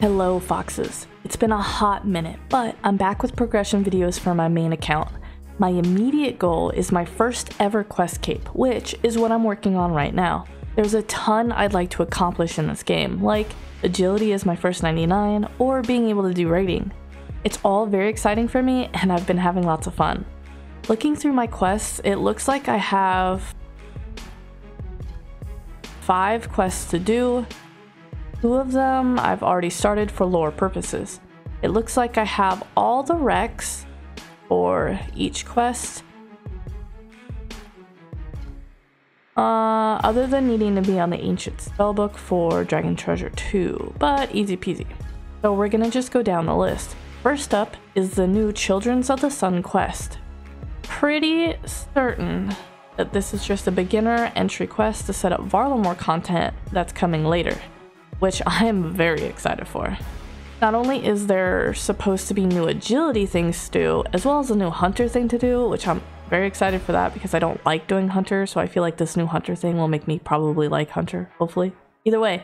Hello Foxes. It's been a hot minute, but I'm back with progression videos for my main account. My immediate goal is my first ever quest cape, which is what I'm working on right now. There's a ton I'd like to accomplish in this game, like agility as my first 99, or being able to do raiding. It's all very exciting for me, and I've been having lots of fun. Looking through my quests, it looks like I have five quests to do, Two of them I've already started for lore purposes. It looks like I have all the wrecks for each quest. Uh, other than needing to be on the Ancient Spellbook for Dragon Treasure 2, but easy peasy. So we're gonna just go down the list. First up is the new Children's of the Sun quest. Pretty certain that this is just a beginner entry quest to set up Varlamore content that's coming later which I am very excited for. Not only is there supposed to be new agility things to do, as well as a new hunter thing to do, which I'm very excited for that because I don't like doing hunter, so I feel like this new hunter thing will make me probably like hunter, hopefully. Either way,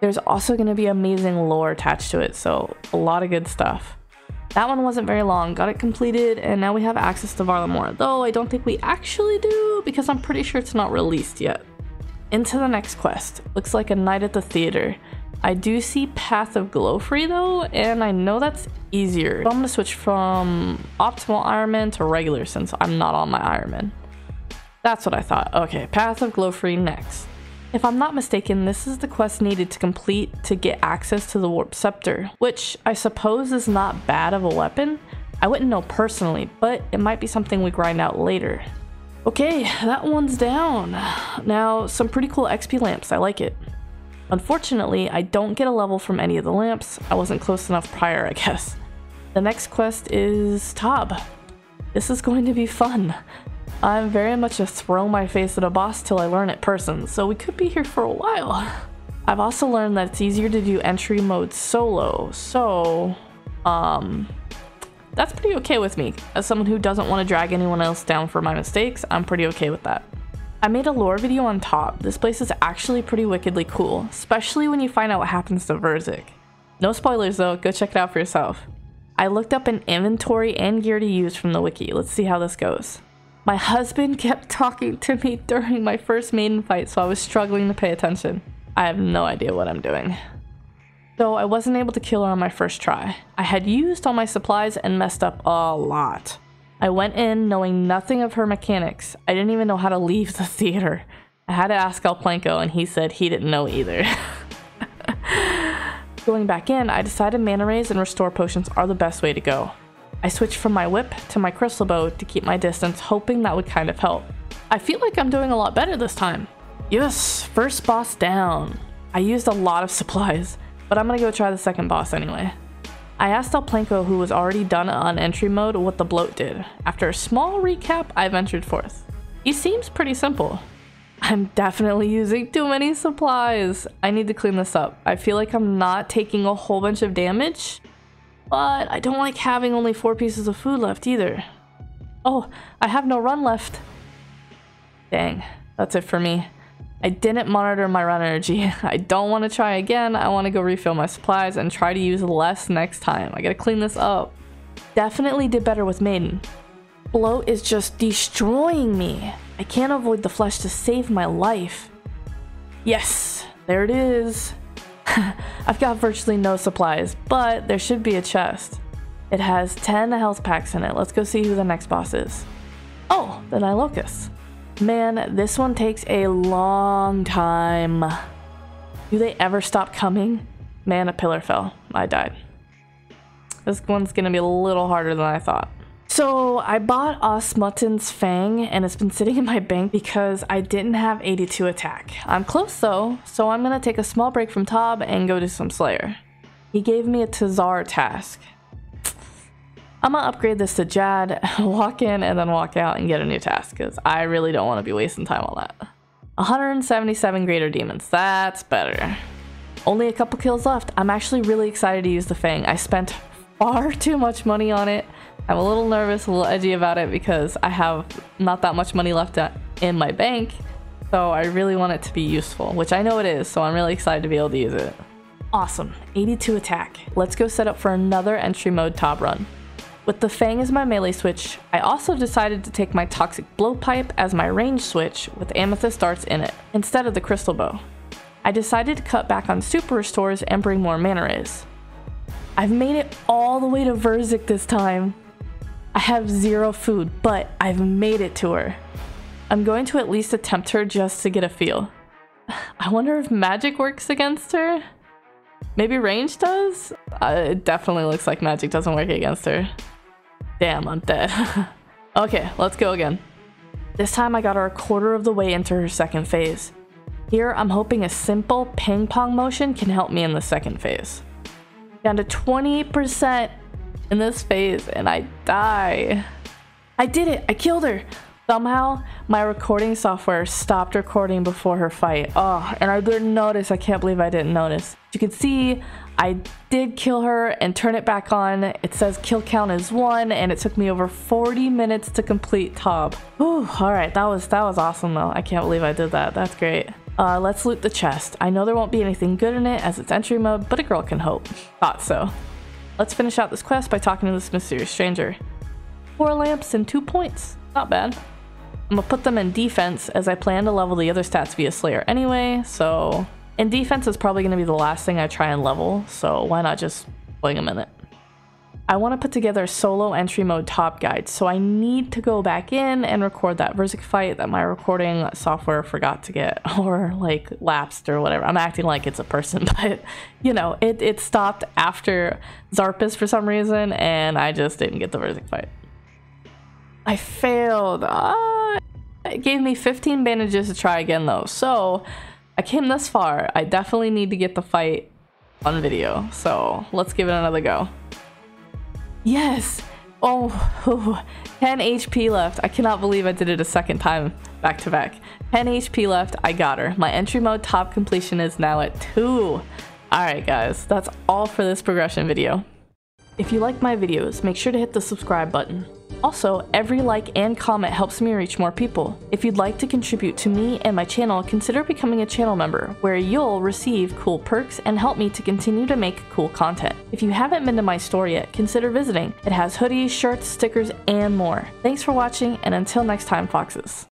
there's also going to be amazing lore attached to it, so a lot of good stuff. That one wasn't very long, got it completed, and now we have access to Varlamore, though I don't think we actually do because I'm pretty sure it's not released yet. Into the next quest. Looks like a night at the theater. I do see Path of Glouphrie though, and I know that's easier. So I'm gonna switch from optimal Ironman to regular since I'm not on my Ironman. That's what I thought. Okay, Path of Glouphrie next. If I'm not mistaken, this is the quest needed to complete to get access to the Warp Scepter, which I suppose is not bad of a weapon. I wouldn't know personally, but it might be something we grind out later. Okay, that one's down. Now, some pretty cool XP lamps, I like it. Unfortunately, I don't get a level from any of the lamps. I wasn't close enough prior, I guess. The next quest is Tob. This is going to be fun. I'm very much a throw my face at a boss till I learn it person, so we could be here for a while. I've also learned that it's easier to do entry mode solo, so, um, that's pretty okay with me. As someone who doesn't want to drag anyone else down for my mistakes, I'm pretty okay with that. I made a lore video on Tob. This place is actually pretty wickedly cool, especially when you find out what happens to Verzik. No spoilers though, go check it out for yourself. I looked up an inventory and gear to use from the wiki. Let's see how this goes. My husband kept talking to me during my first maiden fight, so I was struggling to pay attention. I have no idea what I'm doing. So I wasn't able to kill her on my first try. I had used all my supplies and messed up a lot. I went in knowing nothing of her mechanics. I didn't even know how to leave the theater. I had to ask Alplanko and he said he didn't know either. Going back in, I decided manta rays and restore potions are the best way to go. I switched from my whip to my crystal bow to keep my distance, hoping that would kind of help. I feel like I'm doing a lot better this time. Yes, first boss down. I used a lot of supplies but I'm gonna go try the second boss anyway. I asked Alplanko, who was already done on entry mode, what the bloat did. After a small recap, I ventured forth. He seems pretty simple. I'm definitely using too many supplies. I need to clean this up. I feel like I'm not taking a whole bunch of damage, but I don't like having only four pieces of food left either. Oh, I have no run left. Dang, that's it for me. I didn't monitor my run energy. I don't want to try again. I want to go refill my supplies and try to use less next time. I gotta clean this up. Definitely did better with Maiden. Bloat is just destroying me. I can't avoid the flesh to save my life. Yes, there it is. I've got virtually no supplies, but there should be a chest. It has 10 health packs in it. Let's go see who the next boss is. Oh, the Nylocas. Man, this one takes a long time. Do they ever stop coming? Man, a pillar fell. I died. This one's gonna be a little harder than I thought. So I bought Osmumten's Fang and it's been sitting in my bank because I didn't have 82 attack. I'm close though, so I'm gonna take a small break from Tob and go do some Slayer. He gave me a TzHaar task. I'm gonna upgrade this to Jad, walk in and then walk out and get a new task because I really don't want to be wasting time on that. 177 greater demons, that's better. Only a couple kills left. I'm actually really excited to use the Fang. I spent far too much money on it. I'm a little nervous, a little edgy about it because I have not that much money left uh, in my bank. So I really want it to be useful, which I know it is, so I'm really excited to be able to use it. Awesome, 82 attack. Let's go set up for another entry mode Tob run. With the Fang as my melee switch, I also decided to take my Toxic Blowpipe as my range switch with Amethyst darts in it, instead of the Crystal Bow. I decided to cut back on super restores and bring more manta rays. I've made it all the way to Verzik this time. I have zero food, but I've made it to her. I'm going to at least attempt her just to get a feel. I wonder if magic works against her? Maybe range does? Uh, it definitely looks like magic doesn't work against her. Damn, I'm dead. okay, let's go again. This time I got her a quarter of the way into her second phase. Here, I'm hoping a simple ping pong motion can help me in the second phase. Down to 20% in this phase and I die. I did it! I killed her! Somehow, my recording software stopped recording before her fight. Oh, and I didn't notice. I can't believe I didn't notice. You can see I did kill her and turn it back on. It says kill count is one, and it took me over 40 minutes to complete Tob. Whew, all right, that was that was awesome though. I can't believe I did that. That's great. Uh, let's loot the chest. I know there won't be anything good in it as it's entry mode, but a girl can hope. Thought so. Let's finish out this quest by talking to this mysterious stranger. Four lamps and two points. Not bad. I'm gonna put them in defense as I plan to level the other stats via Slayer anyway, so... And defense is probably gonna be the last thing I try and level, so why not just them in it. I want to put together a solo entry mode Tob guide, so I need to go back in and record that Verzik fight that my recording software forgot to get, or like lapsed or whatever. I'm acting like it's a person, but you know, it, it stopped after Xarpus for some reason, and I just didn't get the Verzik fight. I failed. Ah, it gave me 15 bandages to try again though. So I came this far. I definitely need to get the fight on video. So let's give it another go. Yes. Oh, oh, 10 HP left. I cannot believe I did it a second time back to back. 10 HP left. I got her. My entry mode Tob completion is now at 2. Alright guys, that's all for this progression video. If you like my videos, make sure to hit the subscribe button. Also, every like and comment helps me reach more people. If you'd like to contribute to me and my channel, consider becoming a channel member, where you'll receive cool perks and help me to continue to make cool content. If you haven't been to my store yet, consider visiting. It has hoodies, shirts, stickers, and more. Thanks for watching, and until next time, Foxes.